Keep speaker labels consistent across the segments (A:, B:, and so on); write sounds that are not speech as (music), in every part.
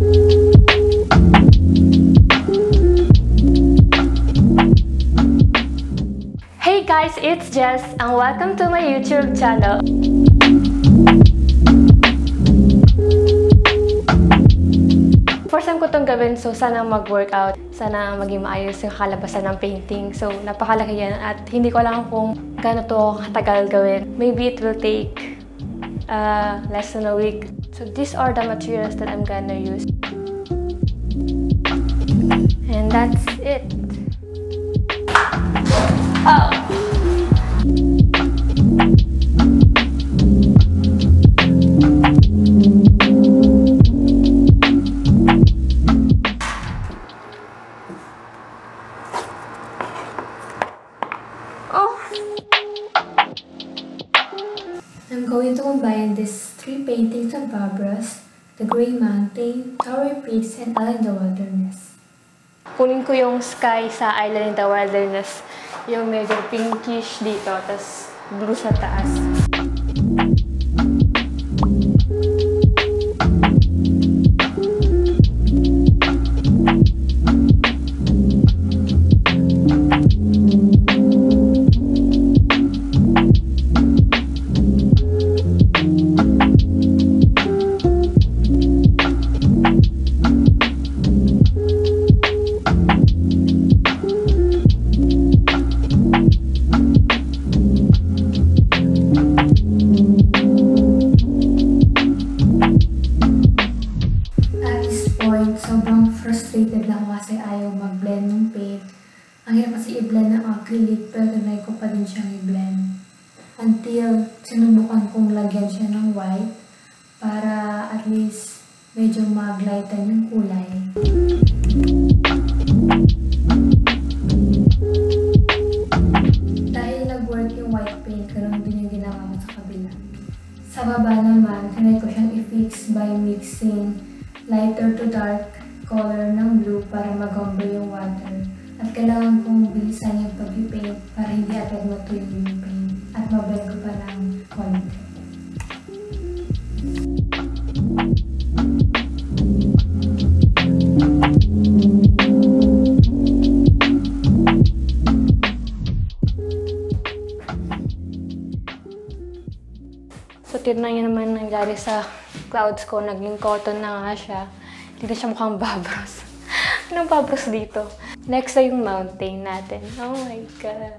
A: Hey guys, it's Jess and welcome to my YouTube channel. First time ko itong gawin, so sana mag-workout. Sana maging maayos yung kalabasan ng painting. So, napakalaki yan at hindi ko alam kung gaano to katagal gawin. Maybe it will take uh, less than a week. So, these are the materials that I'm gonna use. And that's it. Oh! I'm going to combine these three paintings of Barbara's, The Grey Mountain, Tower Peaks, and Island in the Wilderness. Kunin ko yung sky sa Island in the Wilderness. Yung medyo pinkish dito, tas blue sa taas. Frustrated na ako kasi ayaw mag-blend ng paint. Ang hirap kasi i-blend ng acrylic pero tinry ko pa din siyang i-blend. Until sinubukan kong lagyan siya ng white para at least medyo maglighten yung kulay. Dahil nag-work yung white paint, ganun din yung ginawa ko sa kabila. Sa baba naman, tinry ko siyang i-fix by mixing lighter to dark color ng blue para magombo yung water. At kailangan kong bilisan yung pag-paint para hindi agad matuyo yung paint. At mabel ko pa ng konti. So, tignan niyo naman nangyari sa clouds ko. Naging cotton na nga siya. Na siya mukhang babros. (laughs) Anong babros dito? Next ay yung mountain natin. Oh my God.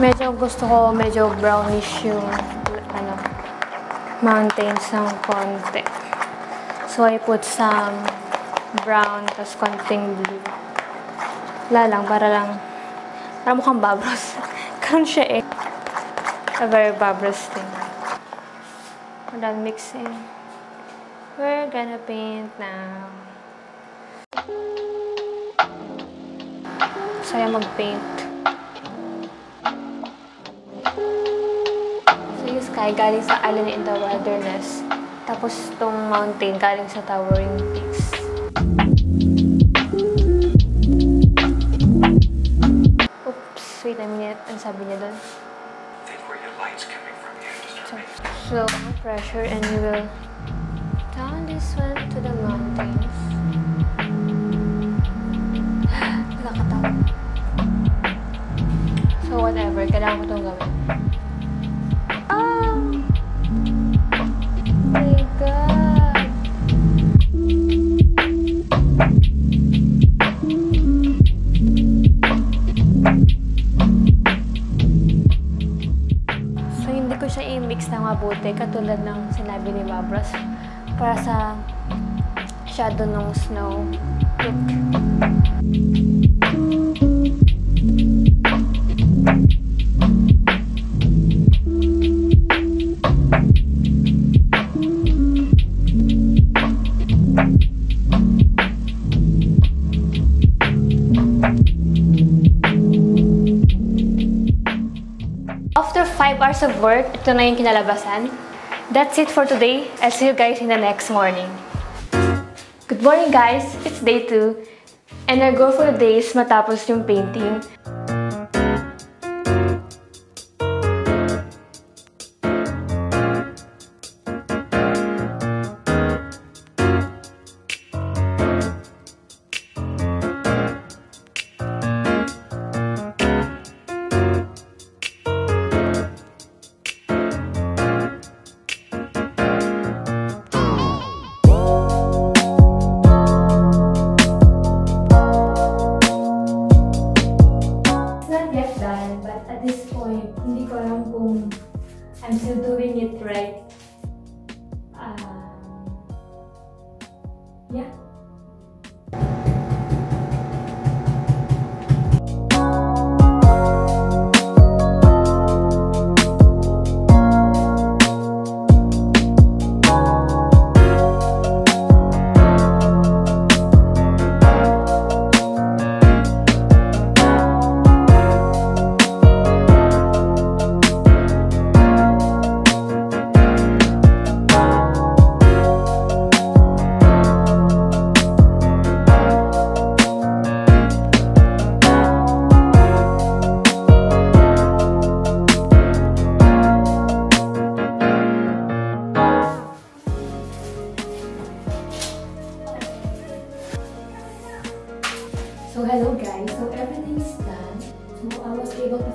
A: Medyo gusto ko, medyo brownish yung ano, mountains ng konti. So, I put some brown, tapos konting blue. Wala lang, para lang, para mukhang babros. (laughs) Ganun siya eh. A very barbarous thing. We're done mixing. We're gonna paint now. Saya mag-paint. So yung sky galing sa island in the wilderness. Tapos tong mountain galing sa towering peaks. Oops, wait a minute. Ang sabi niya doon?
B: Think where your light's coming
A: Slow pressure and you will down this one to the mountains. Katulad ng sinabi ni Babros para sa shadow ng snow look. After 5 hours of work, ito na yung kinalabasan. That's it for today. I'll see you guys in the next morning. Good morning guys! It's day 2. And our goal for the day is matapos yung painting.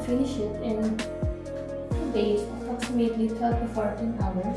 A: It in two days, approximately 12 to 14 hours.